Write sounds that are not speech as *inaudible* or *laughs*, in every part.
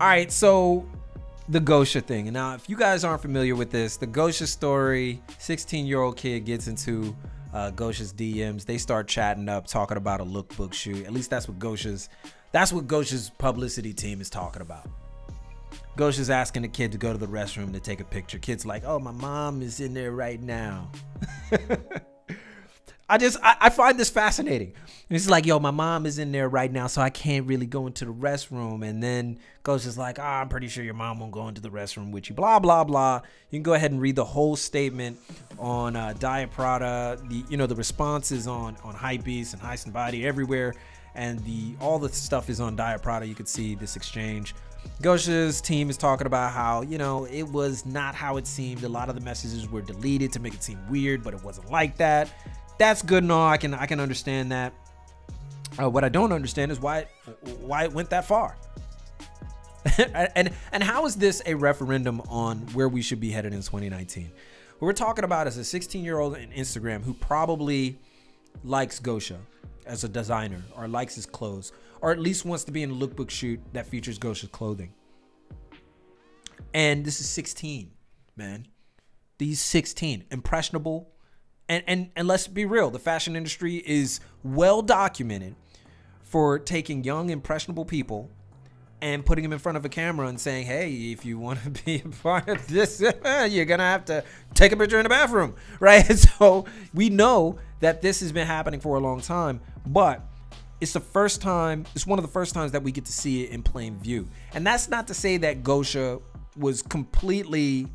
All right, so the Gosha thing. Now, if you guys aren't familiar with this, the Gosha story 16 year old kid gets into uh, Gosha's DMs. They start chatting up, talking about a lookbook shoot. At least that's what Gosha's that's what Gosha's publicity team is talking about. Gosha's asking the kid to go to the restroom to take a picture. Kid's like, "Oh, my mom is in there right now." *laughs* I just I, I, find this fascinating. It's like, yo, my mom is in there right now, so I can't really go into the restroom. And then goes just like, oh, I'm pretty sure your mom won't go into the restroom with you. Blah blah blah. You can go ahead and read the whole statement on uh, Diet Prada. The you know the responses on on Hypebeast and Highsnobiety everywhere, and the all the stuff is on Diet Prada. You could see this exchange. Gosha's team is talking about how, you know, it was not how it seemed. A lot of the messages were deleted to make it seem weird, but it wasn't like that that's good and all. I can I can understand that. Uh, what I don't understand is why why it went that far. *laughs* and and how is this a referendum on where we should be headed in 2019? What we're talking about is a 16 year old on Instagram who probably likes Gosha as a designer or likes his clothes or at least wants to be in a lookbook shoot that features Gosha's clothing. And this is 16, man. These 16, impressionable, and, and and let's be real, the fashion industry is well documented for taking young impressionable people and putting them in front of a camera and saying, "Hey, if you want to *laughs* be a part of this, *laughs* you're gonna have to take a picture in the bathroom, *laughs* right?" So we know that this has been happening for a long time, but it's the first time. It's one of the first times that we get to see it in plain view, and that's not to say that Gosha was completely,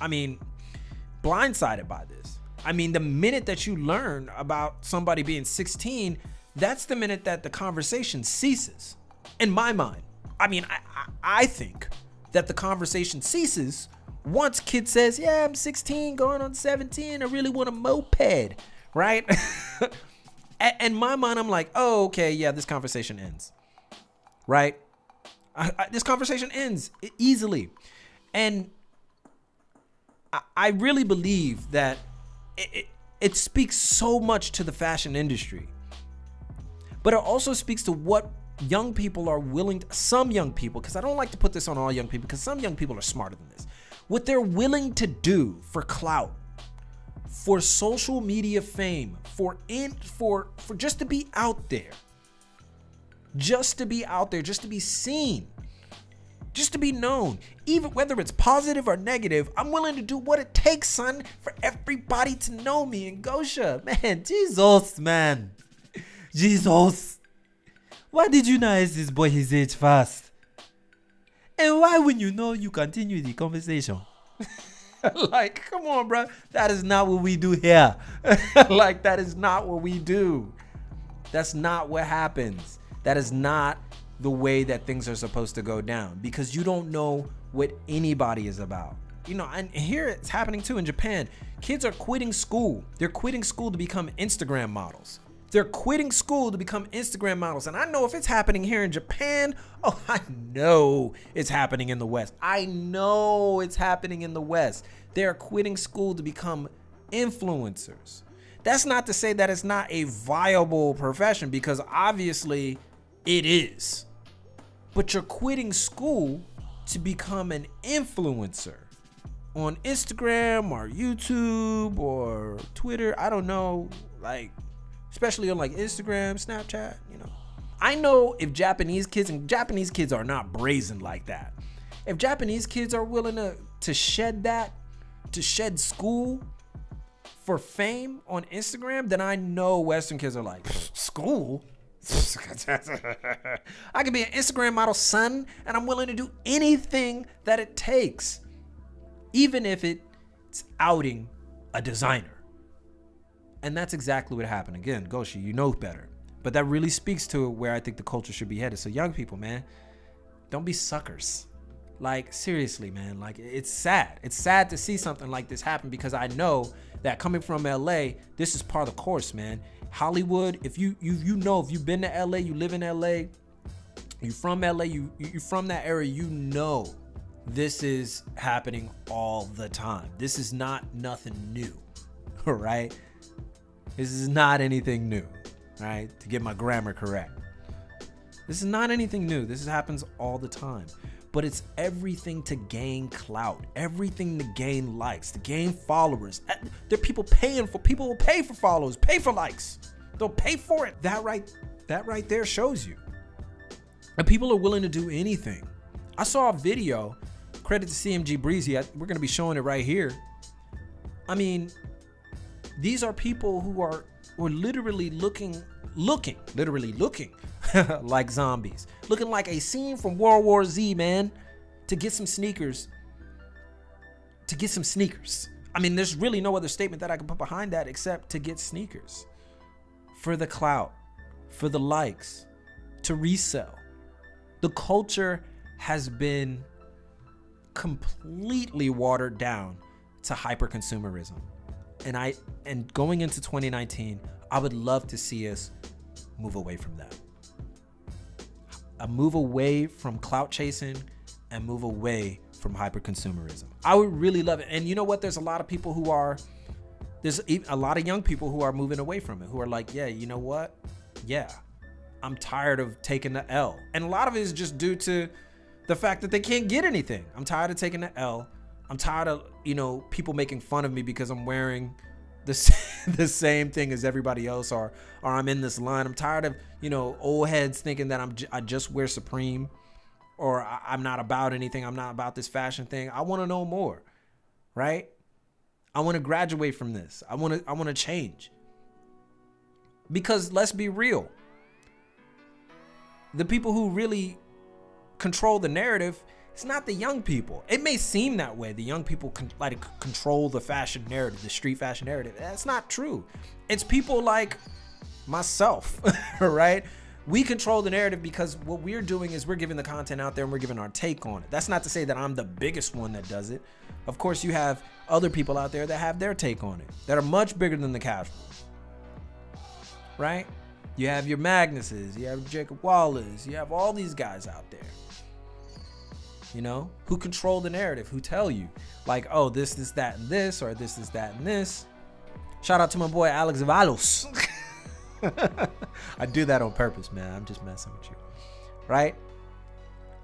I mean, blindsided by this. I mean, the minute that you learn about somebody being 16, that's the minute that the conversation ceases. In my mind, I mean, I, I, think that the conversation ceases once kid says, "Yeah, I'm 16, going on 17. I really want a moped," right? *laughs* In my mind, I'm like, "Oh, okay, yeah, this conversation ends." Right? I, I, this conversation ends easily, and I, I really believe that it, it, speaks so much to the fashion industry. But it also speaks to what young people are willing to, some young people, because I don't like to put this on all young people, because some young people are smarter than this. What they're willing to do for clout, for social media fame, for in for for just to be out there. Just to be out there, just to be seen just to be known. Even whether it's positive or negative, I'm willing to do what it takes, son, for everybody to know me in Gosha. *laughs* Man, Jesus, man. Jesus. Why did you not ask this boy his age first? And why, when you know, you continue the conversation? *laughs* like, come on, bro. That is not what we do here. *laughs* like, that is not what we do. That's not what happens. That is not the way that things are supposed to go down because you don't know what anybody is about. You know, and here it's happening too in Japan. Kids are quitting school. They're quitting school to become Instagram models. They're quitting school to become Instagram models. And I know if it's happening here in Japan, *laughs* oh, I know it's happening in the West. I know it's happening in the West. They're quitting school to become influencers. That's not to say that it's not a viable profession because obviously it is but you're quitting school to become an influencer on Instagram or YouTube or Twitter. I don't know, like, especially on like Instagram, Snapchat, you know. I know if Japanese kids and Japanese kids are not brazen like that. If Japanese kids are willing to, to shed that, to shed school for fame on Instagram, then I know Western kids are like, school? *laughs* I can be an Instagram model, son, and I'm willing to do anything that it takes, even if it's outing a designer. And that's exactly what happened. Again, Gosha, you know better. But that really speaks to where I think the culture should be headed. So, young people, man, don't be suckers. Like, seriously, man, like, it's sad. It's sad to see something like this happen because I know that coming from LA, this is part of the course, man. Hollywood, if you you you know if you've been to LA, you live in LA, you're from LA, you you from that area, you know this is happening all the time. This is not nothing new. All *laughs* right? This is not anything new. All right? To get my grammar correct. This is not anything new. This happens all the time. But it's everything to gain clout, everything to gain likes, to gain followers. There are people paying for people will pay for followers, pay for likes. They'll pay for it. That right, that right there shows you. And people are willing to do anything. I saw a video, credit to CMG Breezy. I, we're gonna be showing it right here. I mean, these are people who are were literally looking, looking, literally looking *laughs* like zombies, looking like a scene from World War Z, man, to get some sneakers. To get some sneakers. I mean, there's really no other statement that I can put behind that except to get sneakers for the clout, for the likes, to resell. The culture has been completely watered down to hyper consumerism. And I and going into 2019, I would love to see us move away from that. A move away from clout chasing and move away from hyper consumerism. I would really love it. And you know what? There's a lot of people who are there's a lot of young people who are moving away from it who are like, yeah, you know what? Yeah. I'm tired of taking the L. And a lot of it is just due to the fact that they can't get anything. I'm tired of taking the L. I'm tired of, you know, people making fun of me because I'm wearing the, *laughs* the same thing as everybody else or or I'm in this line. I'm tired of, you know, old heads thinking that I'm I just wear Supreme or I, I'm not about anything. I'm not about this fashion thing. I want to know more. Right? I want to graduate from this. I want to I want to change. Because let's be real. The people who really control the narrative it's not the young people. It may seem that way. The young people con- like control the fashion narrative, the street fashion narrative. That's not true. It's people like myself, *laughs* right? We control the narrative because what we're doing is we're giving the content out there and we're giving our take on it. That's not to say that I'm the biggest one that does it. Of course, you have other people out there that have their take on it that are much bigger than the casuals, right? You have your Magnuses, you have Jacob Wallace, you have all these guys out there you know, who control the narrative, who tell you, like, oh, this, this, that, and this, or this, is that, and this. Shout out to my boy Alex Valos. *laughs* I do that on purpose, man. I'm just messing with you, right?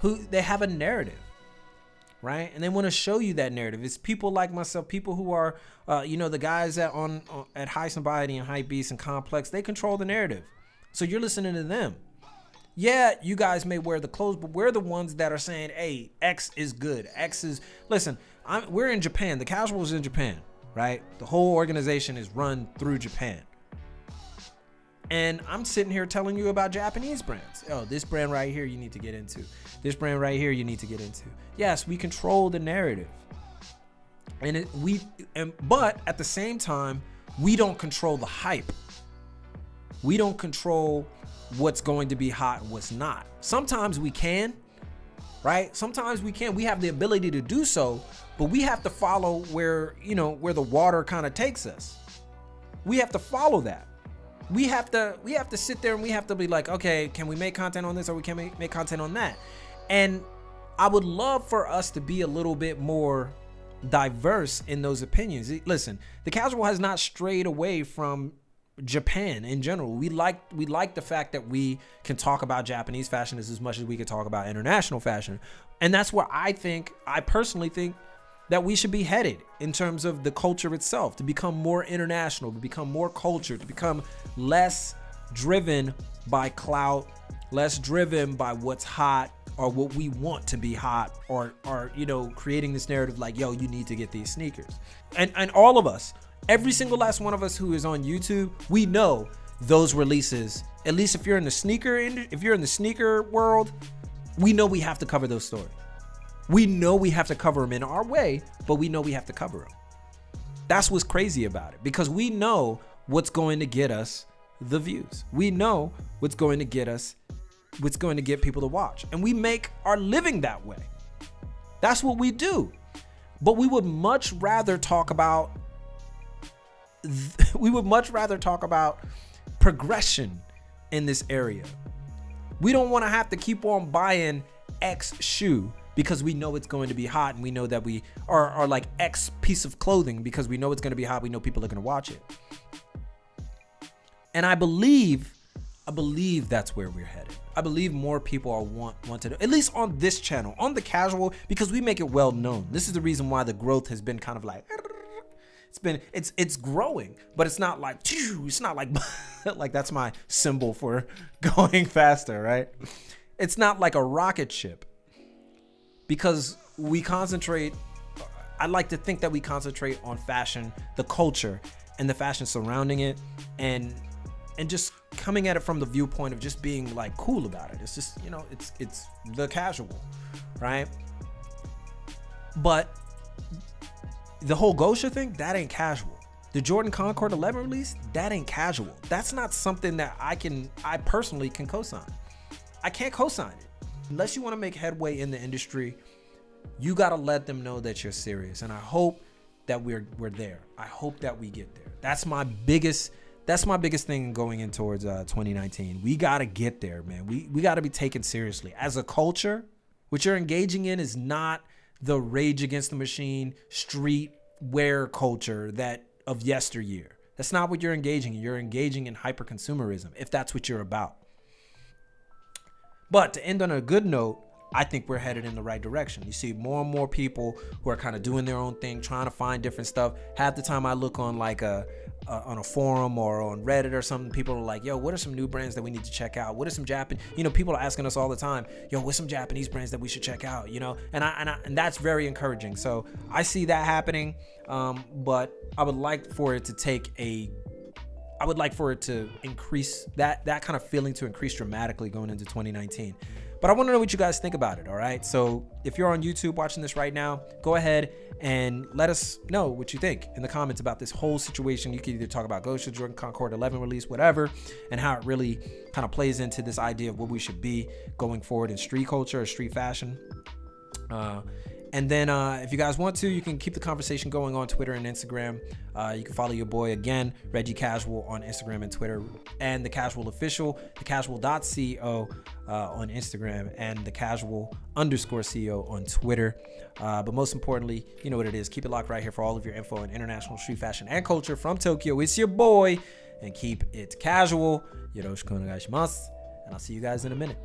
Who they have a narrative, right? And they want to show you that narrative. It's people like myself, people who are, uh, you know, the guys that on, at Highsnobiety and high Hypebeast and Complex. They control the narrative, so you're listening to them yeah, you guys may wear the clothes, but we're the ones that are saying, hey, X is good. X is, listen, I'm, we're in Japan. The casuals in Japan, right? The whole organization is run through Japan. And I'm sitting here telling you about Japanese brands. Oh, this brand right here you need to get into. This brand right here you need to get into. Yes, we control the narrative. And it, we and but at the same time, we don't control the hype. We don't control what's going to be hot and what's not. Sometimes we can, right? Sometimes we can. We have the ability to do so, but we have to follow where, you know, where the water kind of takes us. We have to follow that. We have to we have to sit there and we have to be like, okay, can we make content on this or we can make, make content on that? And I would love for us to be a little bit more diverse in those opinions. Listen, the casual has not strayed away from Japan in general. We like we like the fact that we can talk about Japanese fashion as, much as we can talk about international fashion. And that's where I think I personally think that we should be headed in terms of the culture itself to become more international, to become more cultured, to become less driven by clout, less driven by what's hot or what we want to be hot or or you know creating this narrative like yo you need to get these sneakers. And and all of us every single last one of us who is on YouTube, we know those releases. At least if you're in the sneaker if you're in the sneaker world, we know we have to cover those stories. We know we have to cover them in our way, but we know we have to cover them. That's what's crazy about it because we know what's going to get us the views. We know what's going to get us what's going to get people to watch. And we make our living that way. That's what we do. But we would much rather talk about *laughs* we would much rather talk about progression in this area. We don't want to have to keep on buying X shoe because we know it's going to be hot and we know that we are, are like X piece of clothing because we know it's going to be hot. We know people are going to watch it. And I believe, I believe that's where we're headed. I believe more people are want wanted at least on this channel, on the casual, because we make it well known. This is the reason why the growth has been kind of like it's been it's it's growing, but it's not like it's not like *laughs* like that's my symbol for *laughs* going faster, right? It's not like a rocket ship because we concentrate I like to think that we concentrate on fashion, the culture, and the fashion surrounding it, and and just coming at it from the viewpoint of just being like cool about it. It's just you know, it's it's the casual, right? But the whole Gosha thing, that ain't casual. The Jordan Concord 11 release, that ain't casual. That's not something that I can, I personally can co-sign. I can't co-sign it unless you want to make headway in the industry you got to let them know that you're serious. And I hope that we're we're there. I hope that we get there. That's my biggest that's my biggest thing going in towards uh, 2019. We got to get there, man. We we got to be taken seriously as a culture. What you're engaging in is not the rage against the machine street wear culture that of yesteryear. That's not what you're engaging in. You're engaging in hyper consumerism if that's what you're about. But to end on a good note, I think we're headed in the right direction. You see more and more people who are kind of doing their own thing, trying to find different stuff. Half the time I look on like a, a, on a forum or on Reddit or something, people are like, "Yo, what are some new brands that we need to check out? What are some Japan? You know, people are asking us all the time, "Yo, what's some Japanese brands that we should check out?" You know, and I and, I, and that's very encouraging. So I see that happening, um, but I would like for it to take a I would like for it to increase that that kind of feeling to increase dramatically going into 2019. But I want to know what you guys think about it, all right? So if you're on YouTube watching this right now, go ahead and let us know what you think in the comments about this whole situation. You can either talk about Gosha, Jordan Concord 11 release, whatever, and how it really kind of plays into this idea of what we should be going forward in street culture or street fashion. Uh, and then uh, if you guys want to, you can keep the conversation going on Twitter and Instagram. Uh, you can follow your boy again, Reggie Casual on Instagram and Twitter, and the Casual Official, the Casual.co uh, on Instagram, and the Casual underscore CEO on Twitter. Uh, but most importantly, you know what it is. Keep it locked right here for all of your info on international street fashion and culture from Tokyo. It's your boy, and keep it casual. Yoroshiku onegaishimasu. And I'll see you guys in a minute.